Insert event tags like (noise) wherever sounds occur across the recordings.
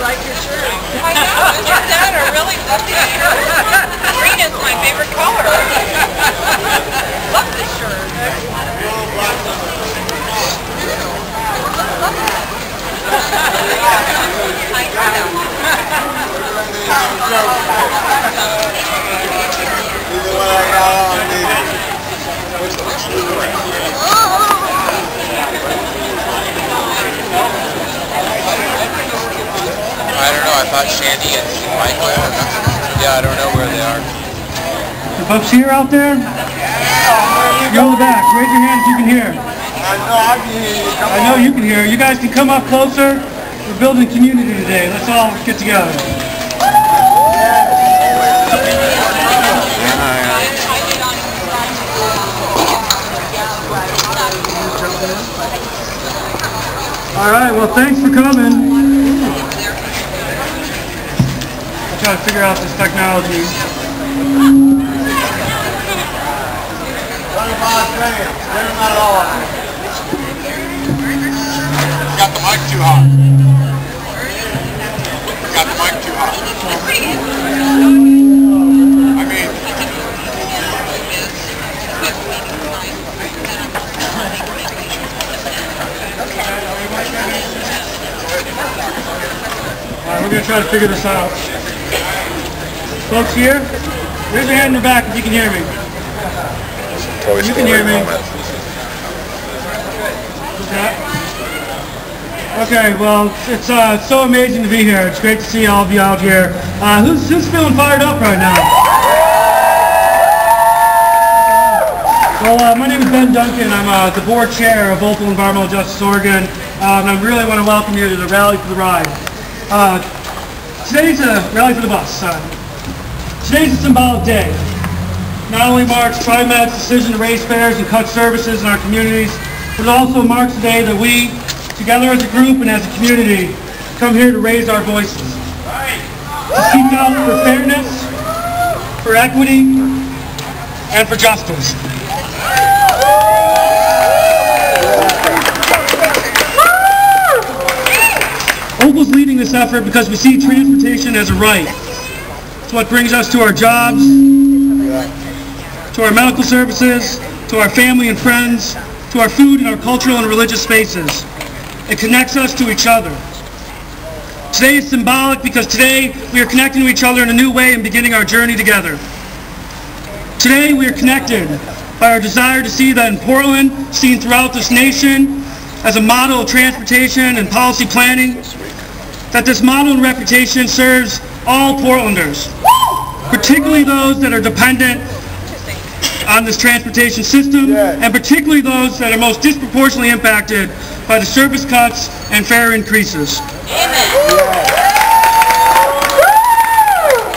like your shirt. I know, isn't that a really lovely shirt? Green is my favorite color. Love this shirt. I don't know. I thought Shandy and Michael. Yeah, I don't know where they are. The folks here out there? You're in the back. Raise your hand if you can hear. I know. I know you can hear. You guys can come up closer. We're building community today. Let's all get together. All right, well, thanks for coming. Trying to figure out this technology. Got the mic too hot. Got the mic too hot. I mean, All right, we're going to try to figure this out. Folks here, raise your hand in the back if you can hear me. You can hear me. Yeah. Okay, well, it's uh, so amazing to be here. It's great to see all of you out here. Uh, who's, who's feeling fired up right now? Well, uh, my name is Ben Duncan. I'm uh, the board chair of Opal Environmental Justice Oregon, uh, and I really want to welcome you to the Rally for the Ride. Uh, today's a rally for the bus. Today's a symbolic day. Not only marks TriMet's decision to raise fares and cut services in our communities, but it also marks the day that we, together as a group and as a community, come here to raise our voices. To speak out for fairness, for equity, and for justice. Opal's leading this effort because we see transportation as a right. What brings us to our jobs, to our medical services, to our family and friends, to our food and our cultural and religious spaces. It connects us to each other. Today is symbolic because today we are connecting to each other in a new way and beginning our journey together. Today we are connected by our desire to see that in Portland, seen throughout this nation, as a model of transportation and policy planning, that this model and reputation serves all Portlanders, particularly those that are dependent on this transportation system, and particularly those that are most disproportionately impacted by the service cuts and fare increases.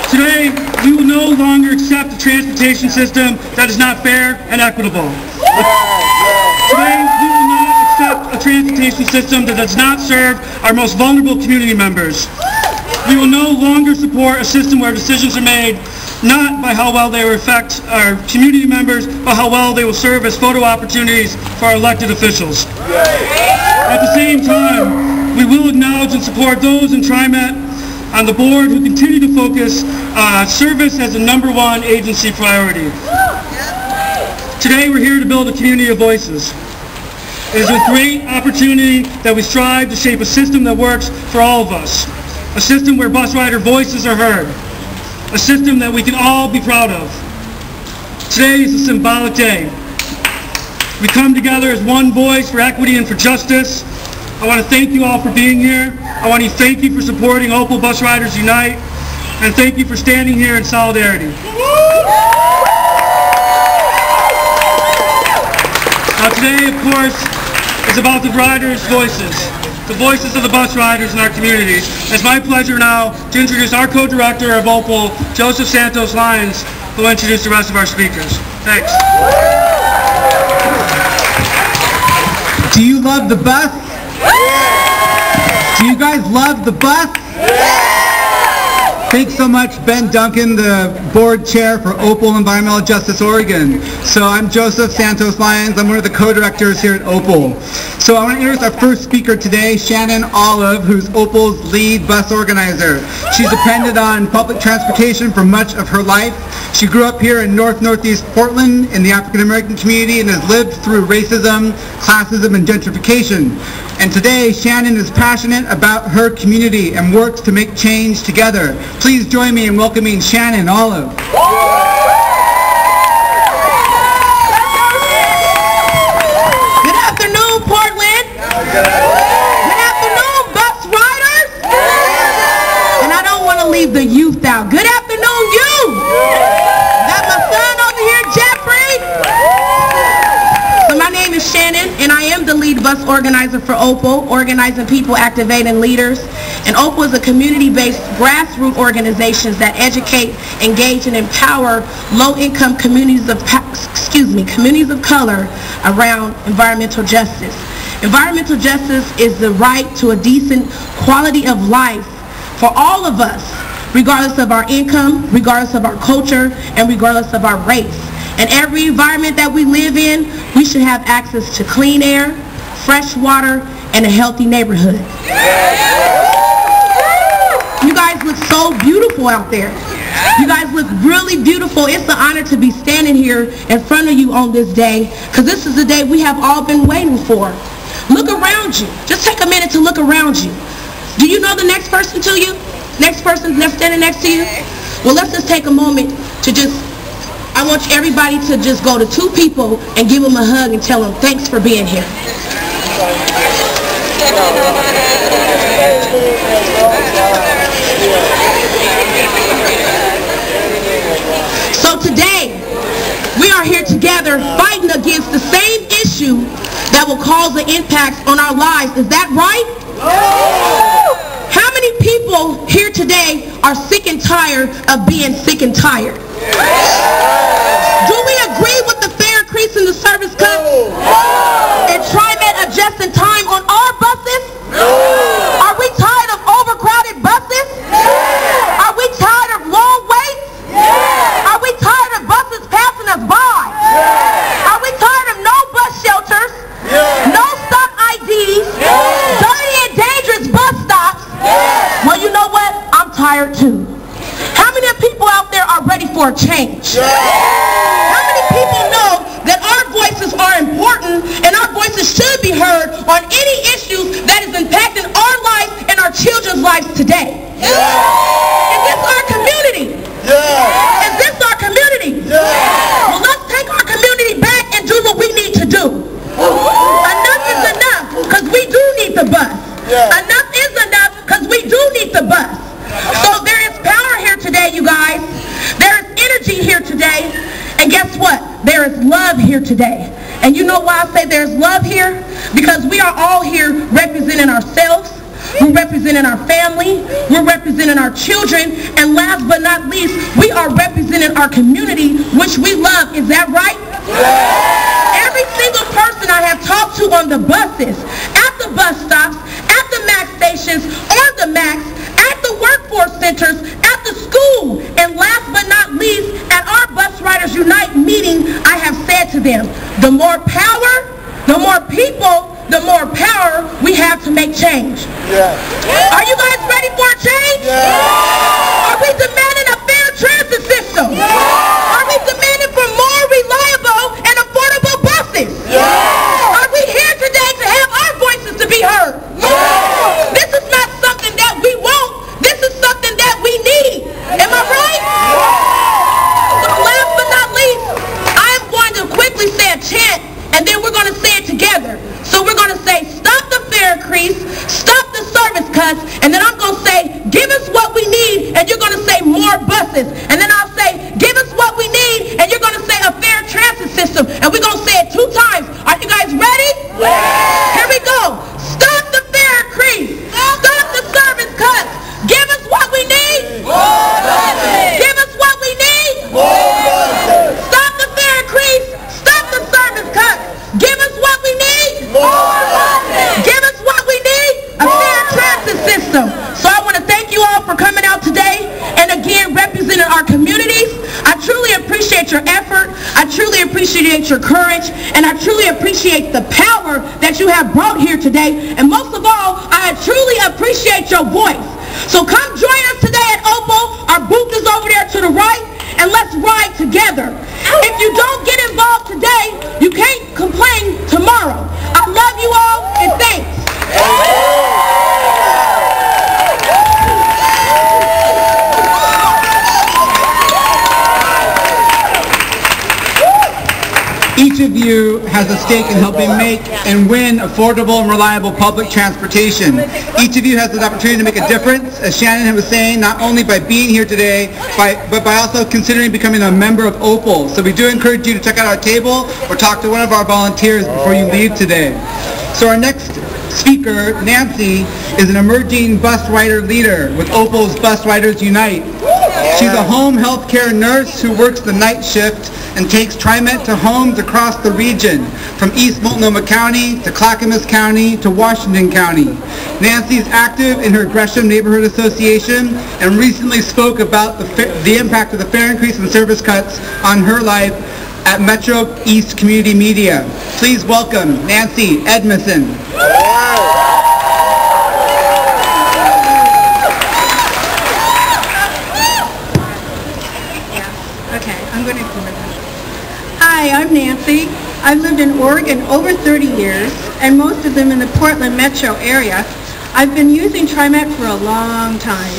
Today, we will no longer accept a transportation system that is not fair and equitable. Today, we will not accept a transportation system that does not serve our most vulnerable community members. We will no longer support a system where decisions are made not by how well they will affect our community members, but how well they will serve as photo opportunities for our elected officials. At the same time, we will acknowledge and support those in TriMet on the board who continue to focus uh, service as a number one agency priority. Today, we're here to build a community of voices. It is with great opportunity that we strive to shape a system that works for all of us. A system where bus rider voices are heard. A system that we can all be proud of. Today is a symbolic day. We come together as one voice for equity and for justice. I want to thank you all for being here. I want to thank you for supporting Opal Bus Riders Unite. And thank you for standing here in solidarity. Now today, of course, is about the riders' voices, the voices of the bus riders in our community. It's my pleasure now to introduce our co-director of Opal, Joseph Santos Lyons, who will introduce the rest of our speakers. Thanks. Do you love the bus? Do you guys love the bus? Thanks so much, Ben Duncan, the board chair for Opal Environmental Justice Oregon. So I'm Joseph Santos Lyons. I'm one of the co-directors here at Opal. So I want to introduce our first speaker today, Shannon Olive, who's Opal's lead bus organizer. She's depended on public transportation for much of her life. She grew up here in North Northeast Portland in the African American community and has lived through racism, classism, and gentrification. And today, Shannon is passionate about her community and works to make change together. Please join me in welcoming Shannon Olive. Good afternoon, Portland. Good afternoon, bus riders. And I don't want to leave the youth out. Good afternoon, youth. Got my son over here, Jeffrey. So my name is Shannon, and I am the lead bus organizer for OPAL, Organizing People, Activating Leaders. And OPAL is a community-based grassroots organization that educate, engage, and empower low-income communities of, excuse me, communities of color around environmental justice. Environmental justice is the right to a decent quality of life for all of us, regardless of our income, regardless of our culture, and regardless of our race. And every environment that we live in, we should have access to clean air, fresh water, and a healthy neighborhood. You guys look so beautiful out there. You guys look really beautiful. It's an honor to be standing here in front of you on this day because this is the day we have all been waiting for. Look around you. Just take a minute to look around you. Do you know the next person to you? Next person that's standing next to you? Well, let's just take a moment to just, I want everybody to just go to two people and give them a hug and tell them thanks for being here. So today, we are here together fighting against the same issue that will cause an impact on our lives. Is that right? How many people here today are sick and tired of being sick and tired? Do we agree with the fare increase in the service cuts? And TriMet adjusting time on our buses? Heard on any issues that is impacting our lives and our children's lives today? Is this our community? Is this our community? Well, let's take our community back and do what we need to do. Enough is enough because we do need the bus. Enough is enough because we do need the bus. So there is power here today, you guys. There is energy here today. And guess what? There is love here today. And you know why I say there's love here? Because we are all here representing ourselves. We're representing our family. We're representing our children. And last but not least, we are representing our community, which we love. Is that right? Every single person I have talked to on the buses, at the bus stops, at the MAX stations, on the MAX, at the workforce centers, to them, the more power, the more people, the more power we have to make change. Yeah. Are you guys ready for a change? Are two times. Are you guys ready? Here appreciate your effort, I truly appreciate your courage, and I truly appreciate the power that you have brought here today. And most of all, I truly appreciate your voice. So come join us today at Opal. Our booth is over there to the right, and let's ride together. If you don't get involved today, you can't complain tomorrow. I love you all, and thanks. Each of you has a stake in helping make and win affordable and reliable public transportation. Each of you has the opportunity to make a difference, as Shannon was saying, not only by being here today, by, but by also considering becoming a member of OPAL. So we do encourage you to check out our table or talk to one of our volunteers before you leave today. So our next speaker, Nancy, is an emerging bus rider leader with Opal's Bus Riders Unite. She's a home health care nurse who works the night shift and takes TriMet to homes across the region, from East Multnomah County to Clackamas County to Washington County. Nancy is active in her Gresham Neighborhood Association and recently spoke about the, the impact of the fare increase and service cuts on her life at Metro East Community Media. Please welcome Nancy Edmondson. Okay, I'm going to do it. Hi, I'm Nancy. I've lived in Oregon over 30 years, and most of them in the Portland metro area. I've been using TriMet for a long time.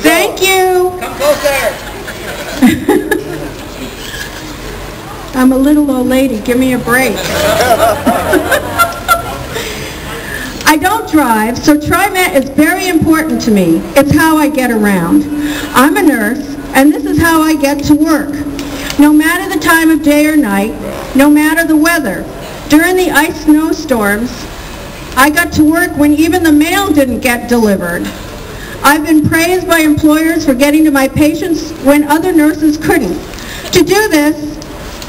Thank you. Come closer. (laughs) I'm a little old lady. Give me a break. (laughs) I don't drive, so TriMet is very important to me. It's how I get around. I'm a nurse, and this is how I get to work. No matter the time of day or night, no matter the weather. During the ice snowstorms, I got to work when even the mail didn't get delivered. I've been praised by employers for getting to my patients when other nurses couldn't. To do this,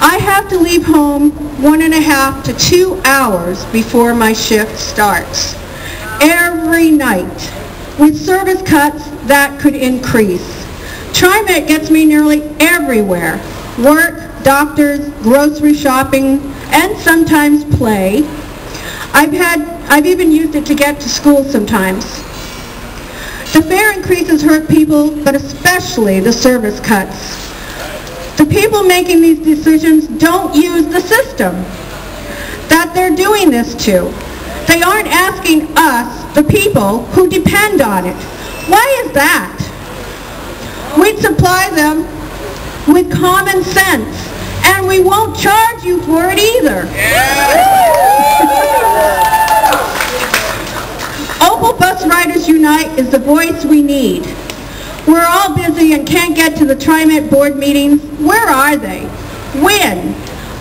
I have to leave home one and a half to two hours before my shift starts. Every night. With service cuts, that could increase. TriMet gets me nearly everywhere. Work, doctors, grocery shopping, and sometimes play. I've had, I've even used it to get to school sometimes. The fare increases hurt people, but especially the service cuts. The people making these decisions don't use the system that they're doing this to. They aren't asking us, the people, who depend on it. Why is that? We'd supply them with common sense, and we won't charge you for it either. Opal Bus Riders Unite is the voice we need. We're all busy and can't get to the TriMet board meetings. Where are they? When?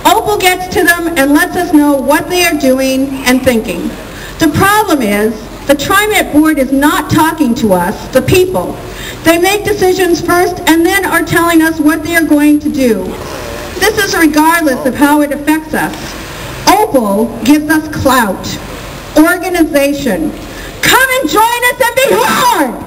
Opal gets to them and lets us know what they are doing and thinking. The problem is, the TriMet board is not talking to us, the people. They make decisions first and then are telling us what they are going to do. This is regardless of how it affects us. Opal gives us clout, organization. Come and join us and be heard!